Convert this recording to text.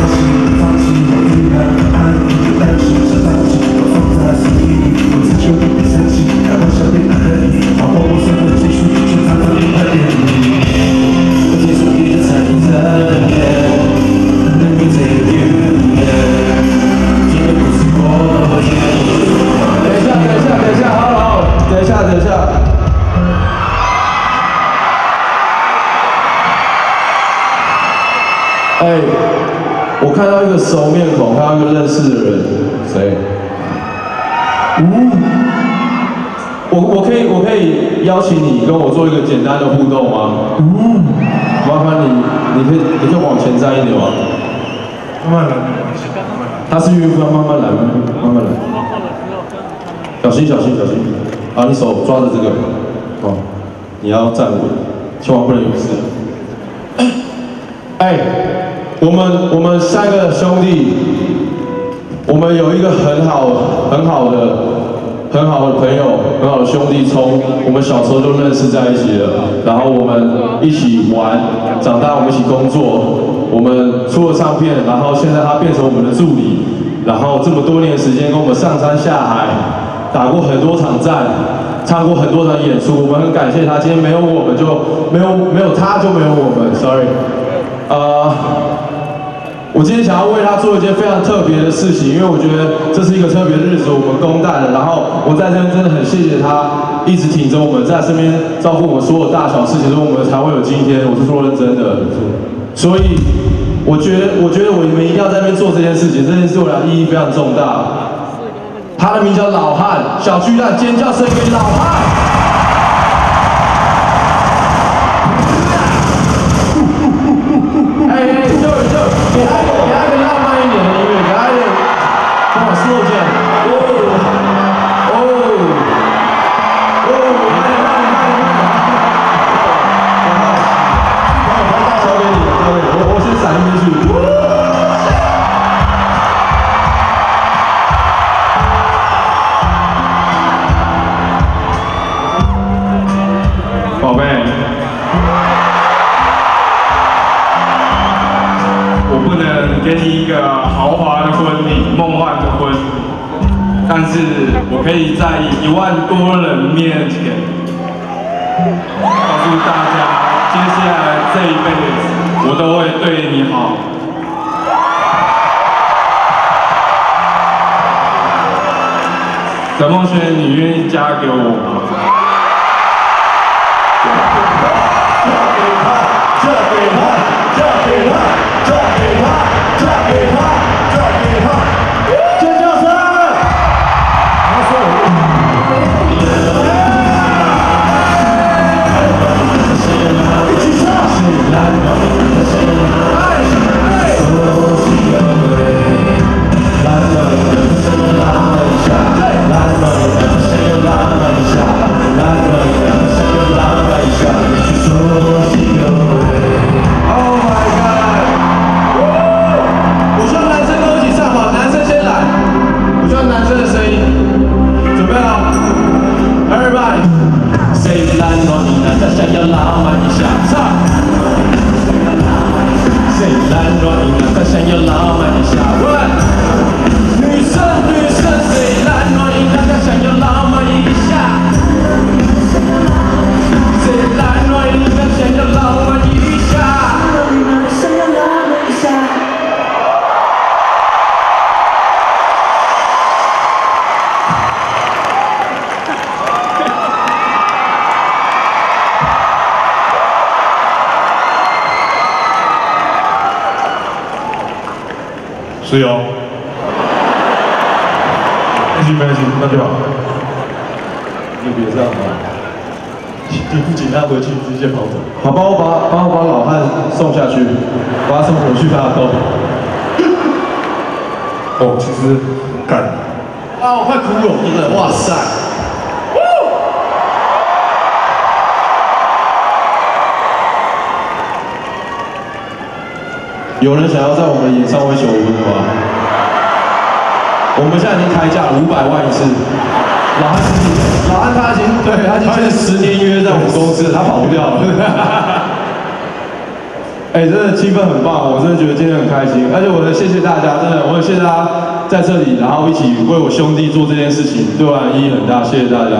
Deus. 熟面孔，看到一个认识的人，谁？我我可以我可以邀请你跟我做一个简单的互动吗？嗯，麻烦你，你可以你可以往前站一点吗？慢慢来，他是孕妇，要慢慢来，慢慢来。小心小心小心！好，你手抓着这个，哦，你要站稳，千万不能有事。哎，我们我们三个兄弟，我们有一个很好很好的很好的朋友，很好的兄弟，从我们小时候就认识在一起了，然后我们一起玩，长大我们一起工作，我们出了唱片，然后现在他变成我们的助理，然后这么多年时间跟我们上山下海，打过很多场战，唱过很多场演出，我们很感谢他，今天没有我们就没有没有他就没有我们，sorry。呃，我今天想要为他做一件非常特别的事情，因为我觉得这是一个特别的日子，我们公蛋了。然后我在这边真的很谢谢他，一直挺着我们，在身边照顾我们所有大小事情，所以我们才会有今天。我是说认真的，所以我觉得，我觉得我们一定要在那边做这件事情，这件事对我来意义非常重大。他的名叫老汉，小巨蛋尖叫声给老汉。给你一个豪华的婚礼、梦幻的婚礼，但是我可以在一万多人面前告诉大家，接下来这一辈子我都会对你好。沈梦轩，你愿意嫁给我吗？嫁给他，嫁给他谁懒惰你难道想要浪漫一下？唱。谁懒惰你难道想要浪漫一下是哦。没关系，没关系，那就好。就别这样了，你不紧张回去直接跑走。好，帮我把帮我把老汉送下去，把他送回去他的洞。哦，其实干。啊，我快哭了，真的，哇塞！有人想要在我们的演唱会求婚的吗？我们现在已经开价五百万一次。老汉自己，老安他已经对他已经签了十年约在我们公司，他跑不掉了。哎、真的气氛很棒，我真的觉得今天很开心，而且我很谢谢大家，真的，我也谢谢大家在这里，然后一起为我兄弟做这件事情，对我来意义很大，谢谢大家。